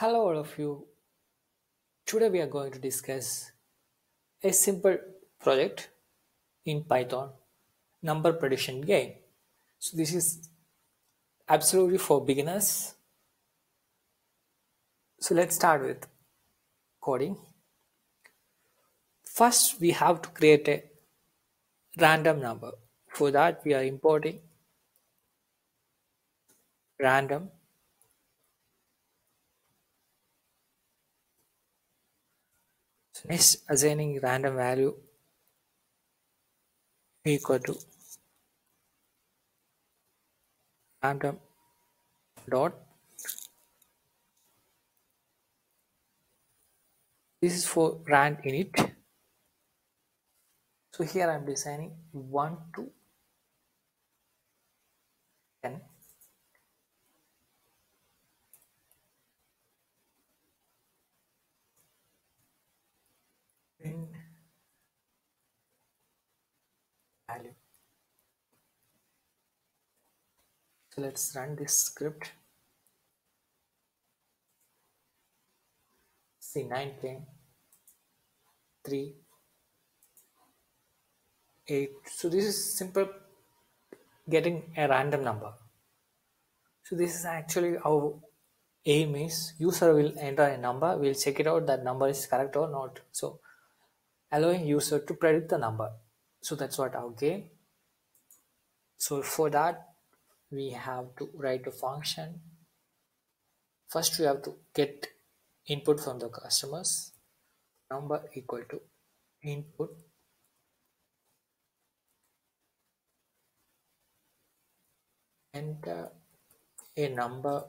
Hello, all of you. Today we are going to discuss a simple project in Python number prediction game. So, this is absolutely for beginners. So, let's start with coding. First, we have to create a random number. For that, we are importing random next assigning random value equal to random dot. This is for randint. So here i'm designing 1 to 10 in value. So let's run this script. See 9 10 3 8 so this is simple getting a random number so this is actually our aim is user will enter a number we'll check it out that number is correct or not so allowing user to predict the number. So that's what our game. So for that, we have to write a function. First, we have to get input from the customers. Number equal to input enter a number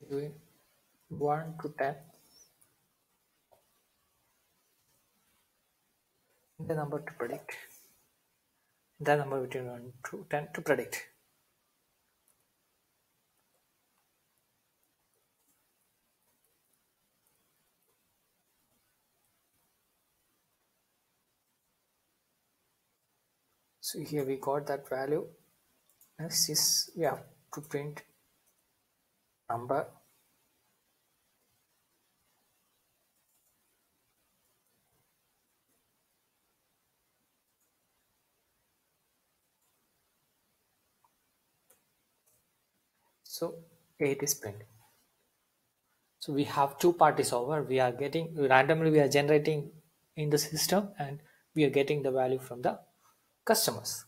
between 1 to 10 the number to predict. the number between 1 to 10 to predict. So here we got that value. Next is we have to print number so 8 is printing so we have two parties over. We are getting randomly we are generating in the system and we are getting the value from the customers.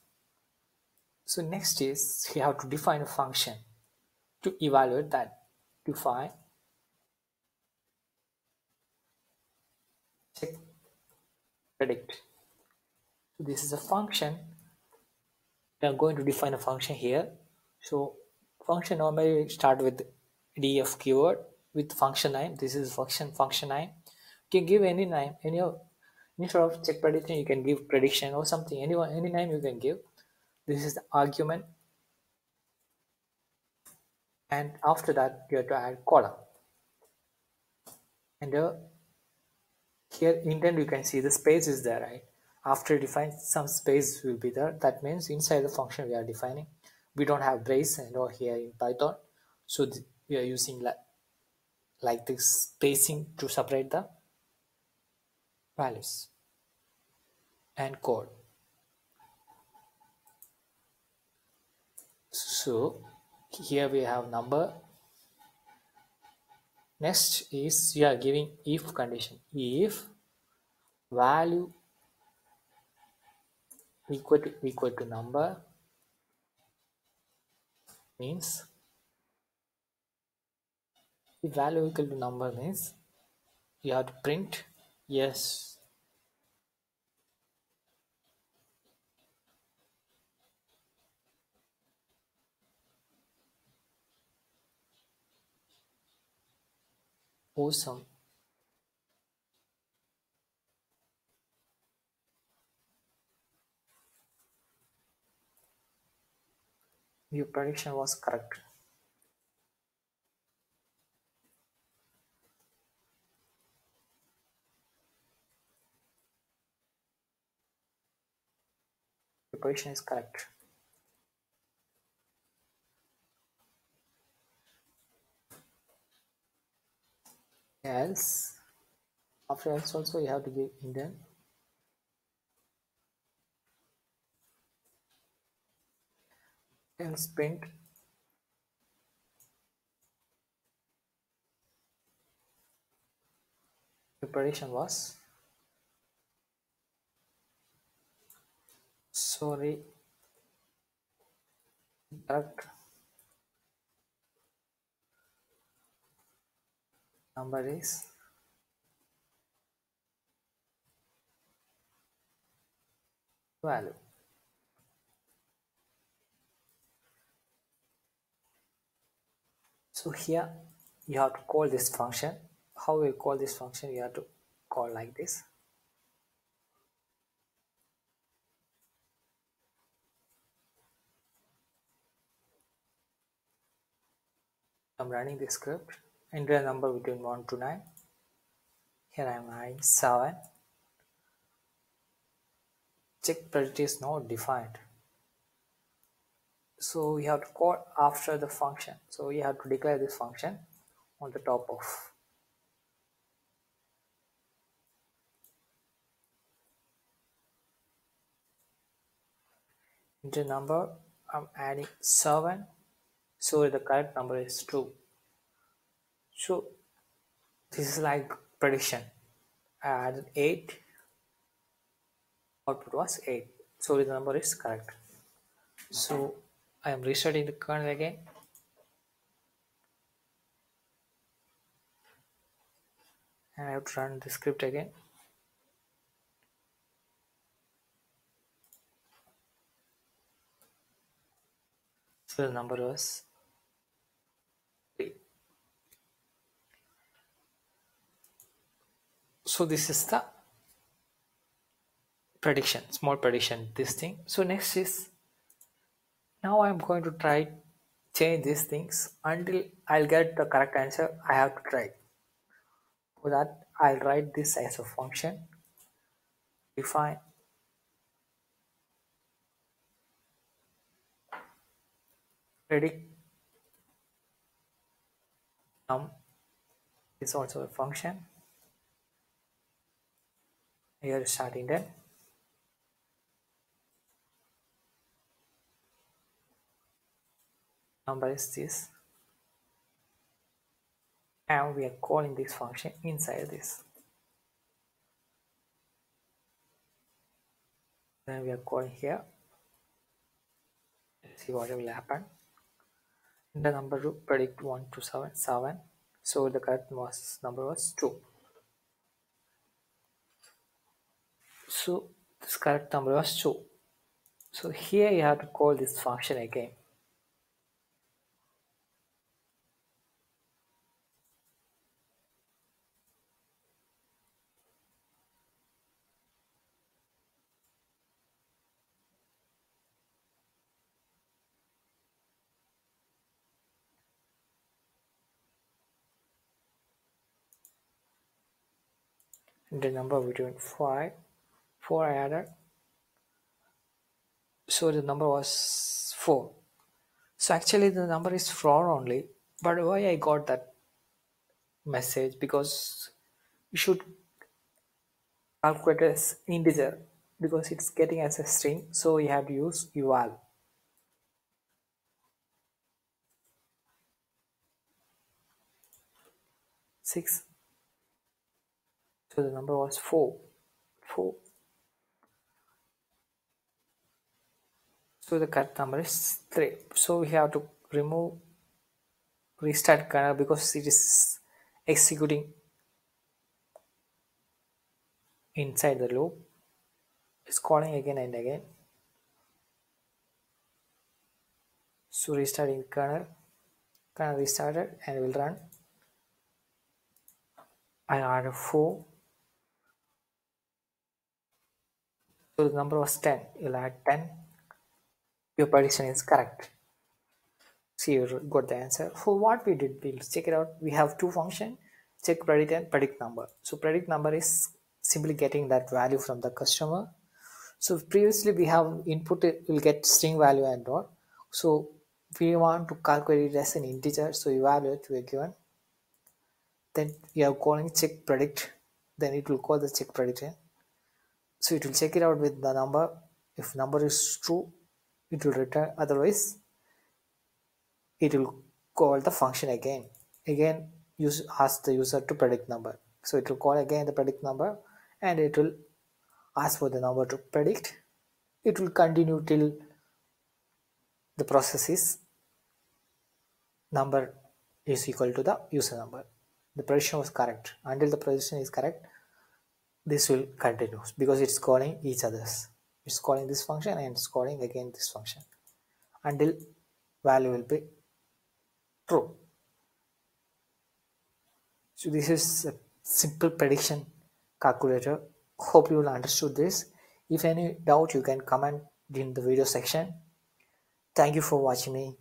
So next is we have to define a function to evaluate that. Define. Check. Predict. So this is a function. We are going to define a function here. So function normally start with def keyword with function name. This is function function name. You can give any name any of sort of check prediction you can give prediction or something anyone any name you can give. This is the argument. And after that you have to add column. And uh, here intent you can see the space is there right? After define some space will be there. That means inside the function we are defining we don't have brace here in python. So we are using like like this spacing to separate the values and code. So here we have number. Next is we are giving if condition. If value equal to equal to number means? The value equal to number means you have to print yes. Awesome Your prediction was correct. Your prediction is correct. Yes. After else also you have to give Indian else print preparation was. Sorry. Correct number is. Value so here you have to call this function. How we call this function? You have to call like this. I'm running the script. Enter a number between 1 to 9 here I am adding 7 check predict is not defined so you have to call after the function. So you have to declare this function on the top of the number. I'm adding 7 so the correct number is 2 so this is like prediction. I added 8 output was 8 so the number is correct. So I am restarting the kernel again. And I have to run the script again. So the number was 3 so this is the prediction small prediction this thing. So next is now I'm going to try change these things until I'll get the correct answer I have to try. For that I'll write this as a function. Define predict num is also a function. Here starting then number is this. And we are calling this function inside this. Then we are calling here. Let's see what will happen. The number to predict 1 to 7 7 so the correct was number was 2 so this correct number was 2 so here you have to call this function again the number between 5 4 I added. So the number was 4 so actually the number is 4 only. But why I got that message? Because you should calculate as integer because it's getting as a string. So you have to use eval six so the number was 4 4 so the correct number is 3 so we have to remove restart kernel because it is executing inside the loop. It's calling again and again. So restarting kernel kernel restarted and will run. I added 4 so the number was 10 you'll add 10 your prediction is correct. See you got the answer. For what we did we'll check it out. We have two function check predict and predict number. So predict number is simply getting that value from the customer. So previously we have input will get string value and all. So we want to calculate it as an integer. So evaluate we are given. Then we are calling check predict. Then it will call the check predict so it will check it out with the number. If number is true it will return. Otherwise it will call the function again. Again use ask the user to predict number. So it will call again the predict number and it will ask for the number to predict. It will continue till the process is number is equal to the user number. The prediction was correct. Until the prediction is correct this will continue because it's calling each others. It's calling this function and it's calling again this function until value will be true. So this is a simple prediction calculator. Hope you will understood this. If any doubt you can comment in the video section. Thank you for watching me